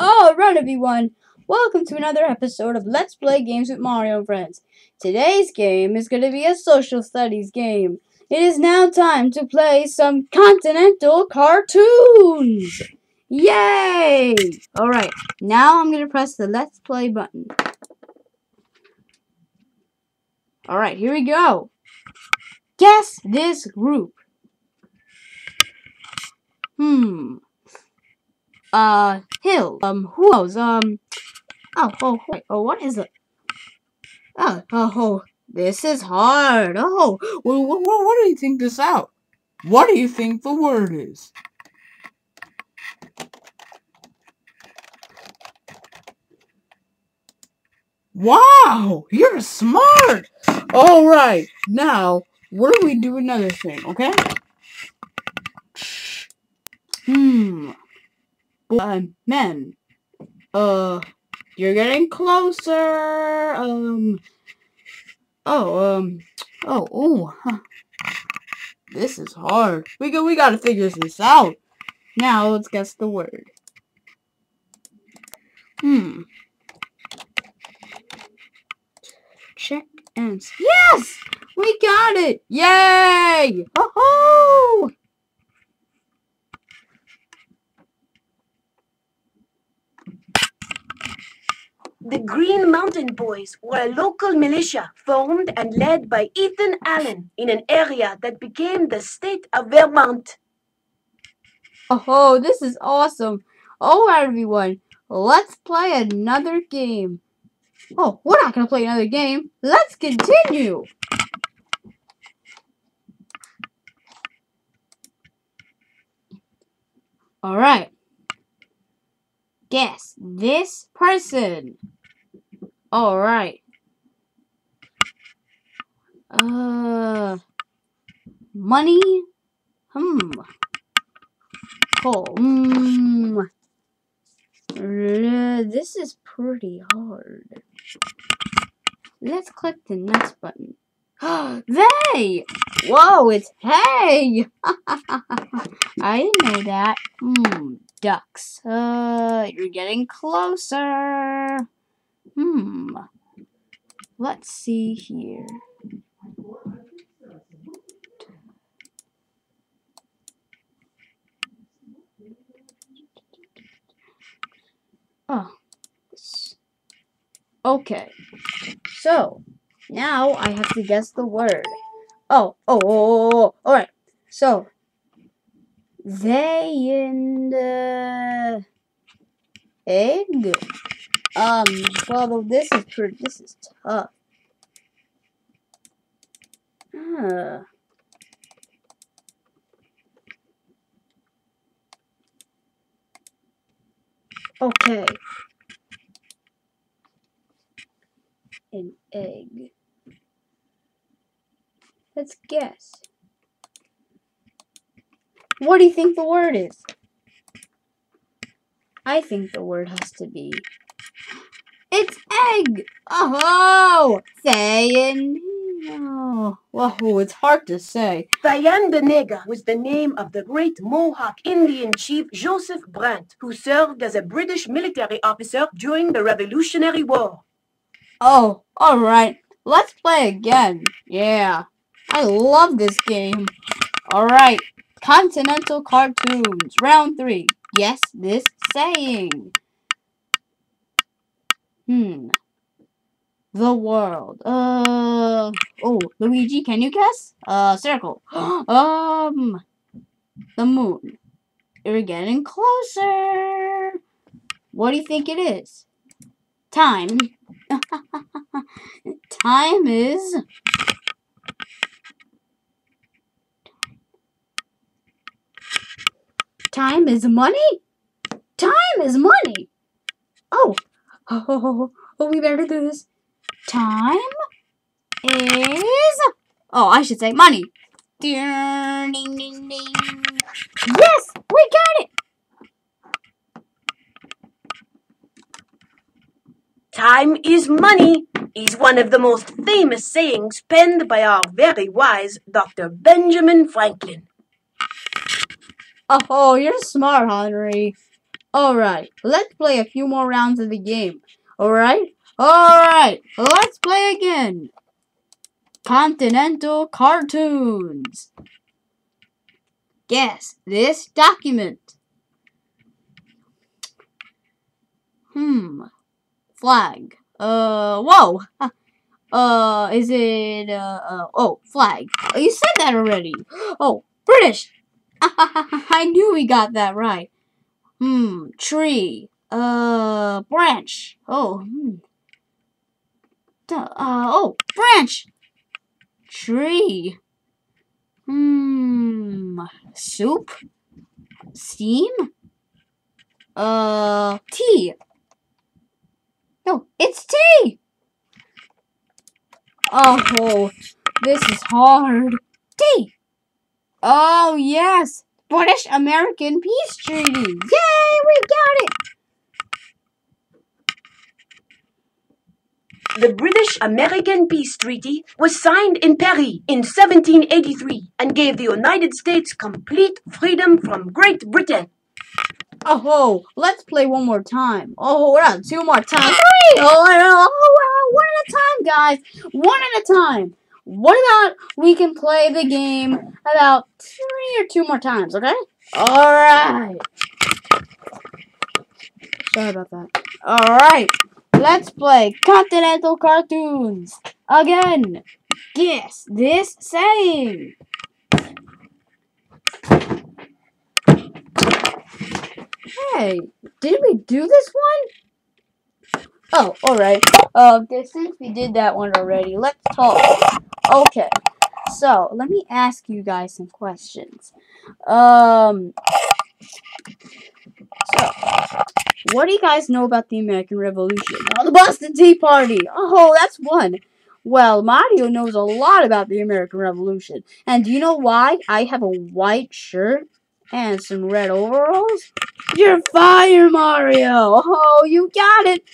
Alright everyone, welcome to another episode of Let's Play Games with Mario and Friends. Today's game is going to be a social studies game. It is now time to play some Continental cartoons! Yay! Alright, now I'm going to press the Let's Play button. Alright, here we go. Guess this group. Hmm uh, hill. Um, who knows? Um, oh, oh, wait, oh, what is it? Oh, oh, oh, this is hard. Oh, well, what, what do you think this out? What do you think the word is? Wow, you're smart. All right, now what do we do another thing? Okay. Hmm uh, men. Uh, you're getting closer. Um, oh, um, oh, oh, huh. This is hard. We go. We gotta figure this out. Now let's guess the word. Hmm. Check and yes, we got it! Yay! Oh! The Green Mountain Boys were a local militia formed and led by Ethan Allen in an area that became the state of Vermont. Oh, this is awesome. Alright, everyone. Let's play another game. Oh, we're not going to play another game. Let's continue. Alright. Guess this person. All right. Uh, money. Hmm. Oh. Hmm. Uh, this is pretty hard. Let's click the next button. they! Whoa, it's hey! I didn't know that. Hmm, ducks. Uh, you're getting closer. Hmm. Let's see here. Oh. Okay. So, now I have to guess the word. Oh, oh, oh, oh, oh. alright. So, they in the egg? Um, well, this is pretty, this is tough. Uh. Okay. An egg. Let's guess. What do you think the word is? I think the word has to be egg! Oh, saying no. Whoa, it's hard to say. Thayendanegea was the name of the great Mohawk Indian chief Joseph Brant, who served as a British military officer during the Revolutionary War. Oh, alright. Let's play again. Yeah. I love this game. Alright. Continental Cartoons. Round 3. Yes, this saying. Hmm. The world. Uh. Oh, Luigi, can you guess? Uh, circle. um. The moon. You're getting closer. What do you think it is? Time. Time is. Time is money? Time is money. Oh, Oh, oh, we better do this. Time is... Oh, I should say money. Yes, we got it. Time is money is one of the most famous sayings penned by our very wise Dr. Benjamin Franklin. Oh, you're smart, Henri. Alright, let's play a few more rounds of the game. Alright? Alright, let's play again. Continental Cartoons. Guess this document. Hmm. Flag. Uh, whoa. Uh, is it, uh, uh oh, flag. Oh, you said that already. Oh, British. I knew we got that right. Hmm, tree. Uh, branch. Oh, hmm. Uh, oh, branch. Tree. Hmm, soup. Steam. Uh, tea. No, it's tea. Oh, this is hard. Tea. Oh, yes. British American Peace Treaty. Yay, we got it. The British American Peace Treaty was signed in Paris in 1783 and gave the United States complete freedom from Great Britain. Oh, ho! let's play one more time. Oh, we're on two more times. Three. Oh, oh, oh, oh, one at a time, guys. One at a time. What about we can play the game about three or two more times, okay? Alright. Sorry about that. Alright. Let's play Continental Cartoons. Again. Guess this saying. Hey, did we do this one? Oh, alright. Uh, since we did that one already, let's talk. Okay, so let me ask you guys some questions. Um, so, what do you guys know about the American Revolution? Oh, the Boston Tea Party! Oh, that's one. Well, Mario knows a lot about the American Revolution. And do you know why I have a white shirt and some red overalls? You're fire, Mario! Oh, you got it!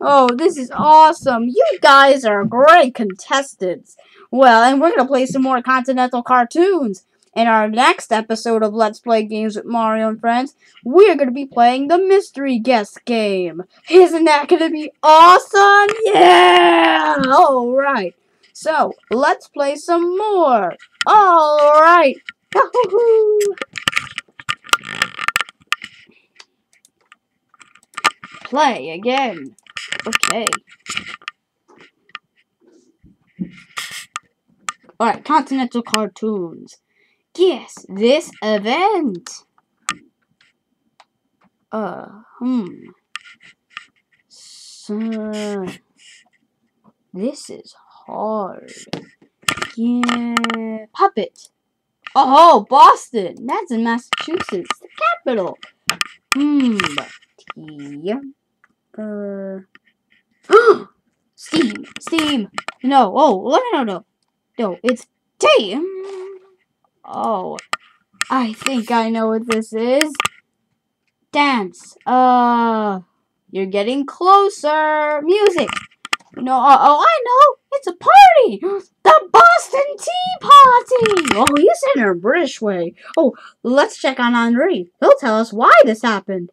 Oh, this is awesome! You guys are great contestants! Well, and we're gonna play some more Continental cartoons. In our next episode of Let's Play Games with Mario and Friends, we're going to be playing the Mystery Guess game. Isn't that going to be awesome? Yeah! Alright. So, let's play some more. Alright. Play again. Okay. Alright, Continental Cartoons. Guess this event. Uh, hmm. So, this is hard. Yeah, puppet. Oh, Boston. That's in Massachusetts, the capital. Hmm. Tea. Uh. steam. Steam. No. Oh, no, no, no. No, it's tea. Oh, I think I know what this is. Dance. Uh, you're getting closer. Music. No, uh, oh, I know. It's a party. The Boston Tea Party. Oh, you said in a British way. Oh, let's check on Henri. He'll tell us why this happened.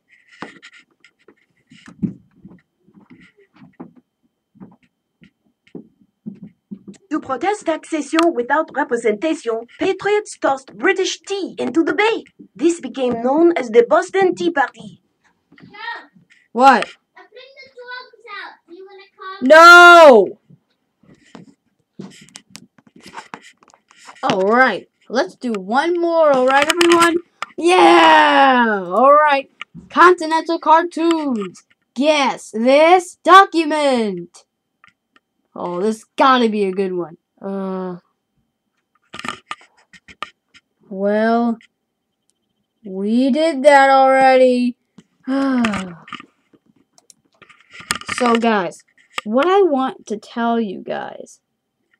To protest taxation without representation, patriots tossed British tea into the bay. This became known as the Boston Tea Party. What? No! Alright, let's do one more, alright everyone? Yeah! Alright, Continental Cartoons. Guess this document. Oh, this gotta be a good one. Uh. Well, we did that already. so, guys, what I want to tell you guys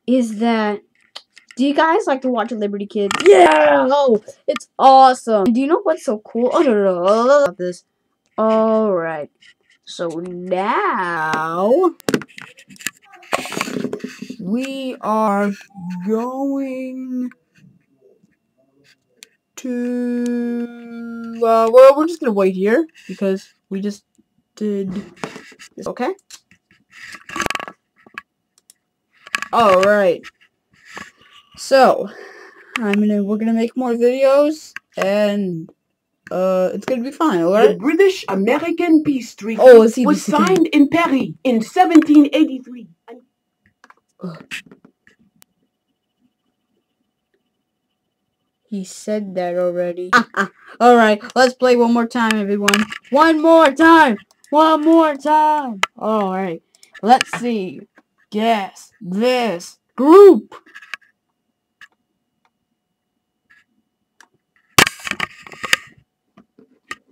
is that do you guys like to watch Liberty Kids? Yeah! Oh, it's awesome. Do you know what's so cool? Oh, no, no, no. This. Alright. So now we are going to uh well we're just gonna wait here because we just did this. Okay. All right. So, I'm gonna we're gonna make more videos and uh it's gonna be fine, The? British American Peace Treaty Oh, was signed in Paris in 1783. He said that already. alright, let's play one more time, everyone. One more time! One more time! Alright. Let's see. Guess this group.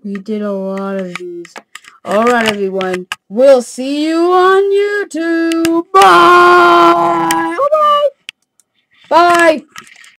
We did a lot of these. Alright, everyone. We'll see you on YouTube. Bye! Bye! Bye!